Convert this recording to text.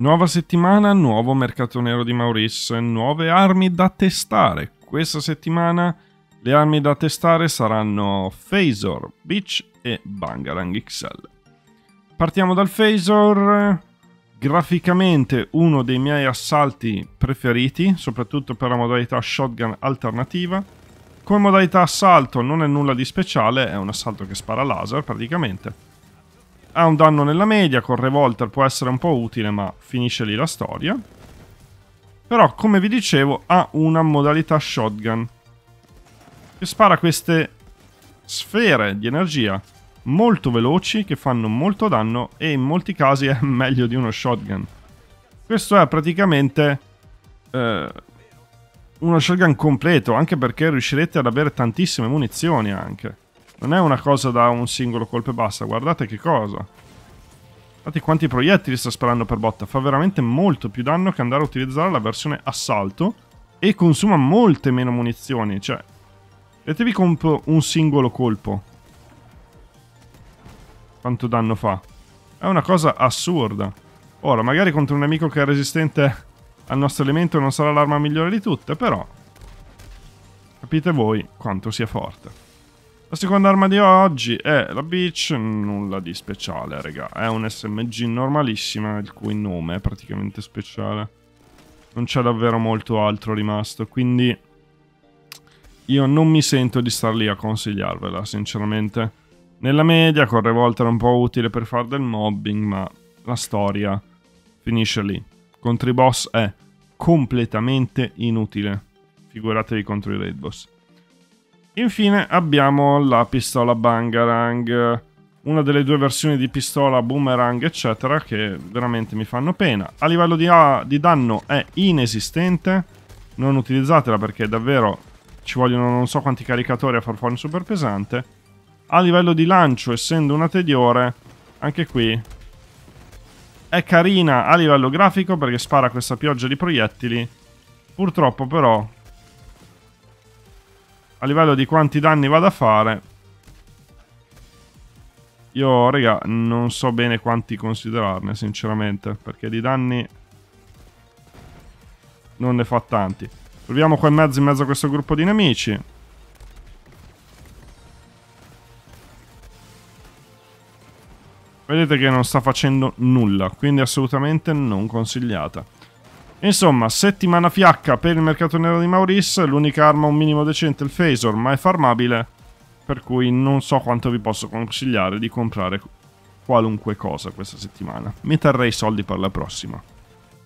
Nuova settimana, nuovo mercato nero di Maurice, nuove armi da testare. Questa settimana le armi da testare saranno Phasor, Beach e Bangarang XL. Partiamo dal Phasor, graficamente uno dei miei assalti preferiti, soprattutto per la modalità shotgun alternativa. Come modalità assalto non è nulla di speciale, è un assalto che spara laser praticamente ha un danno nella media, con Revolter può essere un po' utile, ma finisce lì la storia. Però, come vi dicevo, ha una modalità shotgun. Che spara queste sfere di energia molto veloci, che fanno molto danno, e in molti casi è meglio di uno shotgun. Questo è praticamente... Eh, uno shotgun completo, anche perché riuscirete ad avere tantissime munizioni anche. Non è una cosa da un singolo colpo e basta, guardate che cosa. Guardate quanti proiettili sta sparando per botta. Fa veramente molto più danno che andare a utilizzare la versione assalto. E consuma molte meno munizioni. Cioè, vedetevi con un singolo colpo. Quanto danno fa. È una cosa assurda. Ora, magari contro un nemico che è resistente al nostro elemento non sarà l'arma migliore di tutte, però... Capite voi quanto sia forte. La seconda arma di oggi è la Beach, nulla di speciale, raga. È un SMG normalissima, il cui nome è praticamente speciale. Non c'è davvero molto altro rimasto, quindi... Io non mi sento di star lì a consigliarvela, sinceramente. Nella media, con Revolter è un po' utile per fare del mobbing, ma la storia finisce lì. Contro i boss è completamente inutile. Figuratevi contro i raid boss. Infine abbiamo la pistola Bangarang, una delle due versioni di pistola Boomerang eccetera che veramente mi fanno pena. A livello di, di danno è inesistente, non utilizzatela perché davvero ci vogliono non so quanti caricatori a far fuori un super pesante. A livello di lancio, essendo una tediore, anche qui è carina a livello grafico perché spara questa pioggia di proiettili. Purtroppo però a livello di quanti danni vado a fare io raga non so bene quanti considerarne sinceramente perché di danni non ne fa tanti. Proviamo qua in mezzo in mezzo a questo gruppo di nemici. Vedete che non sta facendo nulla quindi assolutamente non consigliata Insomma, settimana fiacca per il mercato nero di Maurice, l'unica arma un minimo decente è il Phasor, ma è farmabile, per cui non so quanto vi posso consigliare di comprare qualunque cosa questa settimana. Mi terrei i soldi per la prossima.